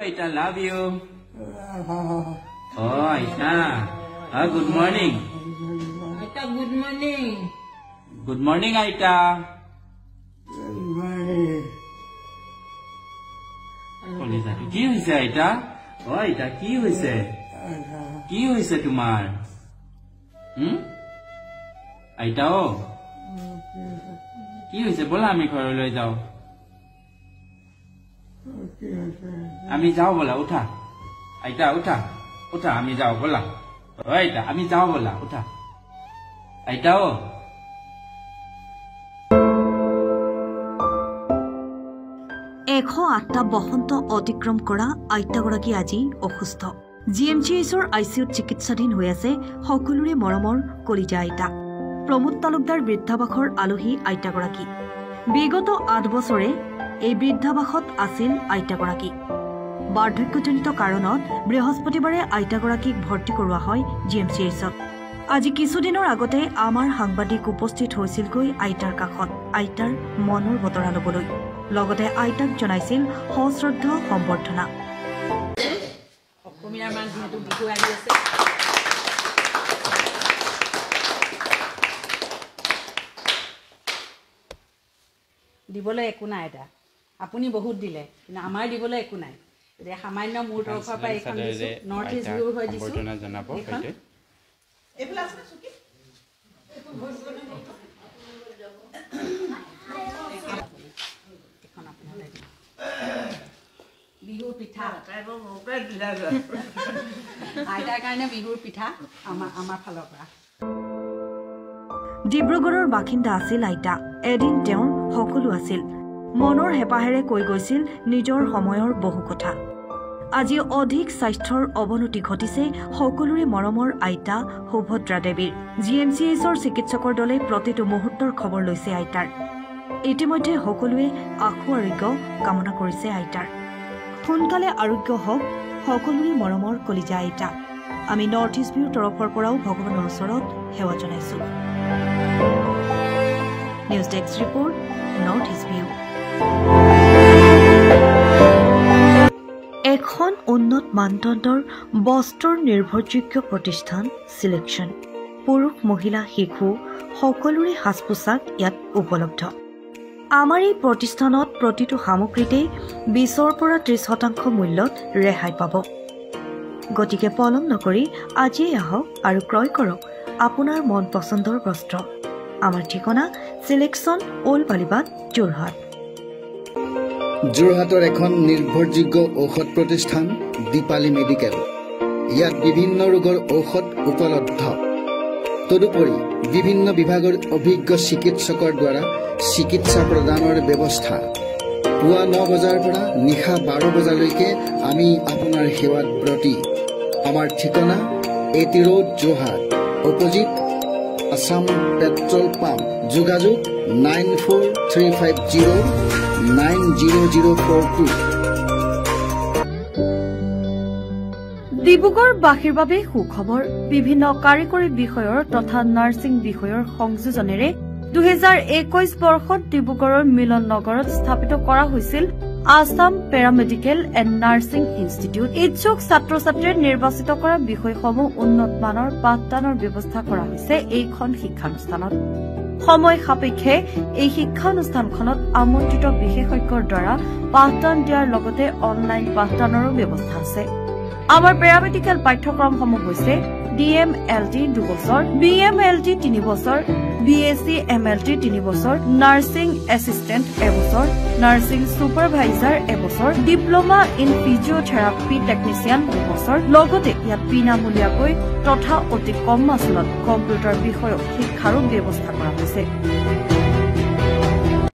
Aita, love you. Oh, Aita. Ah, good morning. Aita, good morning. Good morning, Aita. কলিজাটো কি হৈছে আইতা অ আইতা কি হৈছে কি হৈছে তোমাৰ হুম? আইতা অ কি হৈছে ব'লা আমি ঘৰলৈ যাওঁ আমি যাওঁ ব'লা উঠা আইতা উঠা উঠা আমি যাওঁ ব'লা আইতা আমি যাওঁ ব'লা উঠা আইতা এশ আঠটা বসন্ত অতিক্ৰম কৰা আইতাগৰাকী আজি অসুস্থ জি এম চি এইচৰ আই চি ইউত চিকিৎসাধীন হৈ আছে সকলোৰে মৰমৰ কলিজা আইতা। প্ৰমোদ তালুকদাৰ বৃদ্ধাবাসৰ আলহী আইতাগৰাকী বিগত আঠ বছৰে এই বৃদ্ধাবাসত আছিল আইতাগৰাকী। বাৰ্ধক্যজনিত কাৰণত বৃহস্পতিবাৰে আইতাগৰাকীক ভৰ্তি কৰোৱা হয় জি এম চি এইচত আজি কিছুদিনৰ আগতে আমাৰ সাংবাদিক উপস্থিত হৈছিলগৈ আইতাৰ কাষত আইতাৰ মনৰ বতৰা ল'বলৈ। লগতে আইতাক জনাইছিল সশ্ৰদ্ধ সম্বৰ্ধনা। দিবলৈ একো নাই এটা আপুনি বহুত দিলে কিন্তু আমাৰ দিবলৈ একো নাই। এতিয়া সামান্য মোৰ তৰফৰ পৰা এইখন দিছোঁ নৰ্থ ইষ্ট ভিউৰ হৈ দিছোঁ। বিহুৰ পিঠা। আইতাৰ কাৰণে বিহুৰ পিঠা আমাৰ আমাৰ ফালৰ পৰা। ডিব্ৰুগড়ৰ বাসিন্দা আছিল আইতা। এদিন তেওঁৰ সকলো আছিল। মনৰ হেঁপাহেৰে কৈ গৈছিল নিজৰ সময়ৰ বহু কথা। আজি অধিক স্বাস্থ্যৰ অৱনতি ঘটিছে সকলোৰে মৰমৰ আইতা সুভদ্ৰা দেৱীৰ। জি এম চি এইচৰ চিকিৎসকৰ দলে প্ৰতিটো মুহূৰ্তৰ খবৰ লৈছে আইতাৰ। ইতিমধ্যে সকলোৱে আশু আৰোগ্য কামনা কৰিছে আইতাৰ। সোনকালে আৰোগ্য হওক সকলোৰে মৰমৰ কলিজা আইতা। আমি নৰ্থ ইষ্ট ভিউৰ তৰফৰ পৰাও ভগৱানৰ ওচৰত সেৱা জনাইছো। News desk report North East View এখন উন্নত মানদণ্ডৰ বস্ত্ৰৰ নিৰ্ভৰযোগ্য প্ৰতিষ্ঠান চিলেকশ্যন পুৰুষ মহিলা শিশু সকলোৰে সাজ পোছাক ইয়াত উপলব্ধ। আমাৰ এই প্ৰতিষ্ঠানত প্ৰতিটো সামগ্ৰীতেই বিছৰ পৰা ত্ৰিছ শতাংশ মূল্যত ৰেহাই পাব। গতিকে পলম নকৰি আজিয়েই আহক আৰু ক্ৰয় কৰক আপোনাৰ মন পচন্দৰ বস্ত্ৰ। আমাৰ ঠিকনা চিলেকশ্যন অ'ল বালিবাট যোৰহাট। যোৰহাটৰ এখন নিৰ্ভৰযোগ্য ঔষধ প্ৰতিষ্ঠান দীপালী মেডিকেল। ইয়াত বিভিন্ন ৰোগৰ ঔষধ উপলব্ধ। তদুপৰি বিভিন্ন বিভাগৰ অভিজ্ঞ চিকিৎসকৰ দ্বাৰা চিকিৎসা প্ৰদানৰ ব্যৱস্থা। পুৱা ন বজাৰ পৰা নিশা বাৰ বজালৈকে আমি আপোনাৰ সেৱাত ব্ৰতী। আমাৰ ঠিকনা AT road Jorhat. Opposite Assam petrol pump যোগাযোগ nine four three five zero' nine zero' zero' four two. ডিব্ৰুগড়বাসীৰ বাবে সুখবৰ বিভিন্ন কাৰিকৰী বিষয়ৰ তথা নাৰ্ছিং বিষয়ৰ সংযোজনেৰে দুহেজাৰ একৈশ বৰ্ষত ডিব্ৰুগড়ৰ মিলন নগৰত স্থাপিত কৰা হৈছিল Assam paramedical and nursing institute. ইচ্ছুক ছাত্ৰ ছাত্ৰীয়ে নিৰ্বাচিত কৰা বিষয়সমূহ উন্নত মানৰ পাঠদানৰ ব্যৱস্থা কৰা হৈছে এইখন শিক্ষানুষ্ঠানত। সময় সাপেক্ষে এই শিক্ষানুষ্ঠানখনত আমন্ত্ৰিত বিশেষজ্ঞৰ দ্বাৰা পাঠদান দিয়াৰ লগতে অনলাইন পাঠদানৰো ব্যৱস্থা আছে। আমাৰ পেৰামেডিকেল পাঠ্যক্ৰমসমূহ হৈছে ডি এম এল টি দুবছৰ বি এম এল টি তিনি বছৰ B S C M L T তিনি বছৰ নাৰ্ছিং এছিষ্টেণ্ট এবছৰ নাৰ্ছিং ছুপাৰভাইজাৰ এবছৰ ডিপ্ল'মা ইন ফিজিঅ'থেৰাপি টেকনিচিয়ান দুবছৰ লগতে ইয়াত বিনামূলীয়াকৈ তথা অতি কম মাচুলত কম্পিউটাৰ বিষয়ক শিক্ষাৰো ব্যৱস্থা কৰা হৈছে।